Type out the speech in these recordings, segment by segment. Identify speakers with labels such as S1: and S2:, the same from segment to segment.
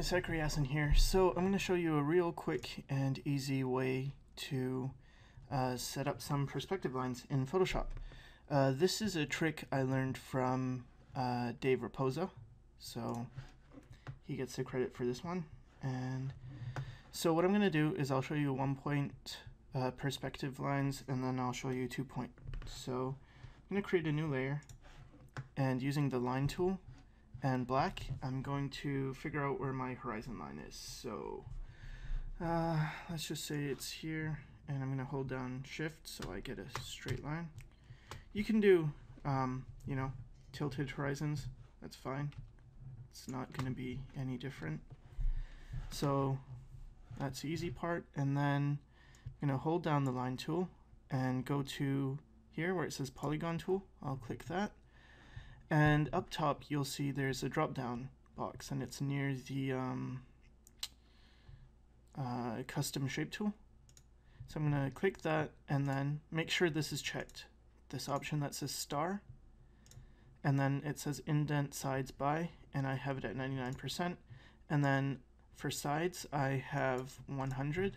S1: Sycra Yasin here. So I'm going to show you a real quick and easy way to uh, set up some perspective lines in Photoshop. Uh, this is a trick I learned from uh, Dave Rapoza, so he gets the credit for this one. And so what I'm going to do is I'll show you one point uh, perspective lines and then I'll show you two point. So I'm going to create a new layer and using the line tool and black, I'm going to figure out where my horizon line is. So uh, let's just say it's here, and I'm going to hold down shift so I get a straight line. You can do, um, you know, tilted horizons. That's fine. It's not going to be any different. So that's the easy part. And then I'm going to hold down the line tool and go to here where it says polygon tool. I'll click that and up top, you'll see there's a drop down box, and it's near the um, uh, custom shape tool. So I'm going to click that and then make sure this is checked. This option that says star, and then it says indent sides by, and I have it at 99%. And then for sides, I have 100.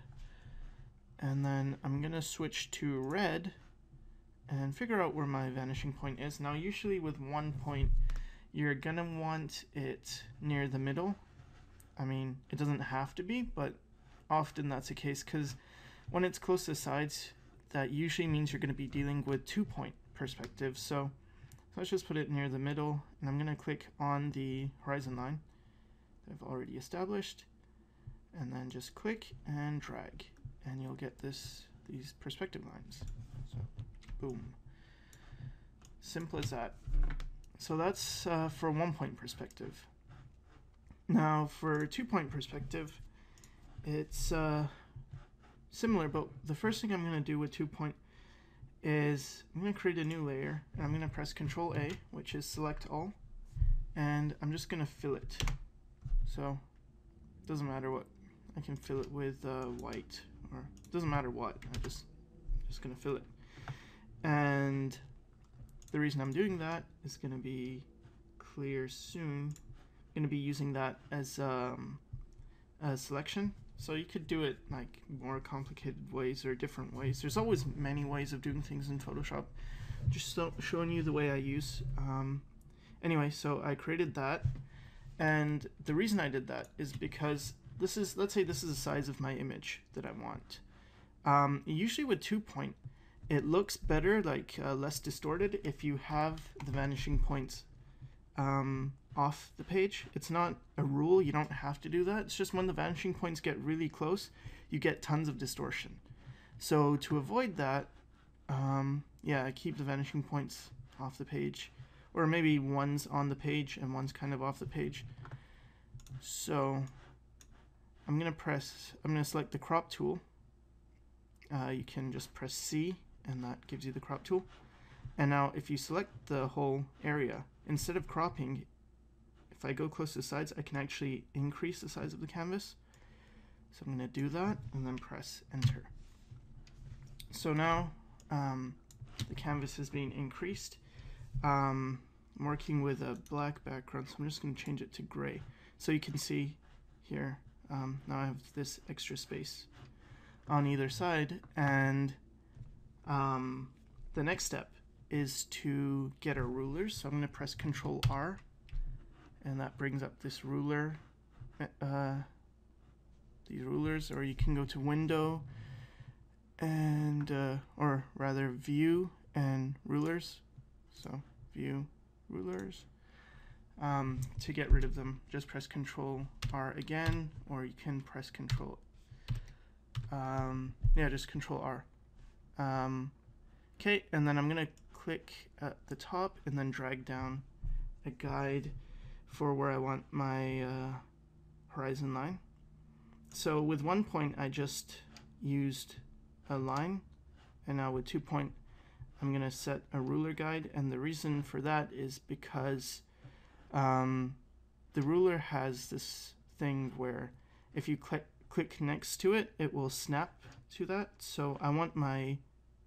S1: And then I'm going to switch to red and figure out where my vanishing point is. Now usually with one point you're gonna want it near the middle. I mean it doesn't have to be but often that's the case because when it's close to the sides that usually means you're to be dealing with two point perspective so let's just put it near the middle and I'm to click on the horizon line that I've already established and then just click and drag and you'll get this these perspective lines. Boom. Simple as that. So that's uh, for one point perspective. Now for two point perspective, it's uh, similar, but the first thing I'm going to do with two point is I'm going to create a new layer and I'm going to press Control A, which is select all, and I'm just going to fill it. So doesn't matter what, I can fill it with uh, white or doesn't matter what, I just just going to fill it. And the reason I'm doing that is going to be clear soon. I'm going to be using that as um, a selection. So you could do it like more complicated ways or different ways. There's always many ways of doing things in Photoshop. Just so showing you the way I use. Um, anyway, so I created that. And the reason I did that is because this is, let's say this is the size of my image that I want. Um, usually with two point, it looks better, like uh, less distorted, if you have the vanishing points um, off the page. It's not a rule, you don't have to do that. It's just when the vanishing points get really close, you get tons of distortion. So to avoid that, um, yeah, keep the vanishing points off the page. Or maybe one's on the page and one's kind of off the page. So I'm going to press, I'm going to select the crop tool. Uh, you can just press C and that gives you the crop tool. And now if you select the whole area, instead of cropping, if I go close to the sides, I can actually increase the size of the canvas. So I'm going to do that and then press enter. So now um, the canvas is being increased. Um, I'm working with a black background, so I'm just going to change it to gray. So you can see here, um, now I have this extra space on either side, and um, the next step is to get our rulers. So I'm going to press Control R, and that brings up this ruler, uh, these rulers, or you can go to Window, and uh, or rather View and Rulers. So View, Rulers. Um, to get rid of them, just press Control R again, or you can press Control. Um, yeah, just Control R. Um, okay, and then I'm going to click at the top and then drag down a guide for where I want my uh, horizon line. So with one point, I just used a line, and now with two point, I'm going to set a ruler guide, and the reason for that is because um, the ruler has this thing where if you click click next to it, it will snap to that. So I want my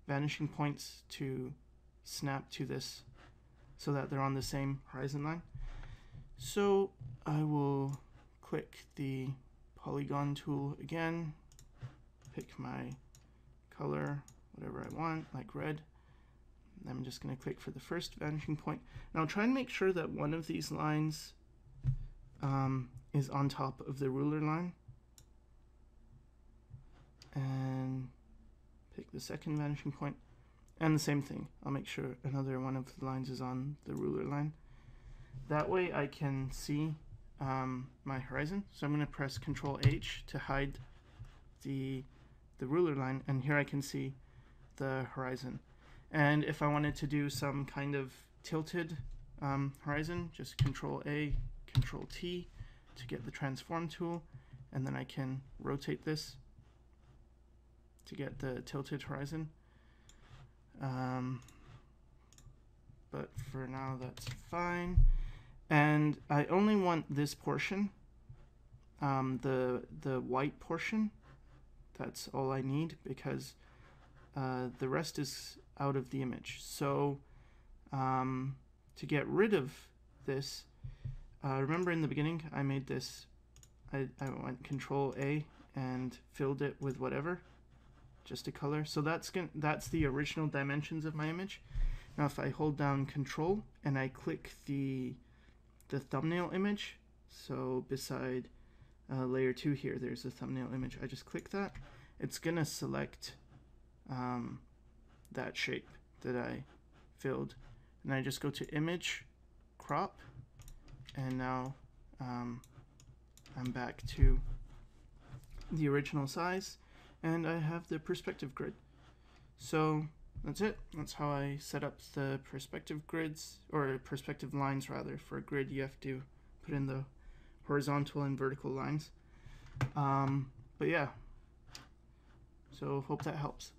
S1: vanishing points to snap to this so that they're on the same horizon line. So I will click the polygon tool again, pick my color, whatever I want, like red. I'm just going to click for the first vanishing point. Now try and make sure that one of these lines um, is on top of the ruler line. And pick the second vanishing point. And the same thing. I'll make sure another one of the lines is on the ruler line. That way I can see um, my horizon. So I'm going to press Control H to hide the, the ruler line. And here I can see the horizon. And if I wanted to do some kind of tilted um, horizon, just Control A, Control T to get the transform tool. And then I can rotate this to get the tilted horizon. Um, but for now, that's fine. And I only want this portion, um, the, the white portion. That's all I need because uh, the rest is out of the image. So um, to get rid of this, uh, remember in the beginning I made this, I, I went Control A and filled it with whatever, just a color. So that's gonna, that's the original dimensions of my image. Now if I hold down Control and I click the the thumbnail image, so beside uh, layer 2 here there's a thumbnail image, I just click that, it's gonna select um, that shape that I filled. And I just go to image, crop, and now um, I'm back to the original size and I have the perspective grid. So that's it. That's how I set up the perspective grids, or perspective lines rather. For a grid you have to put in the horizontal and vertical lines. Um, but yeah, so hope that helps.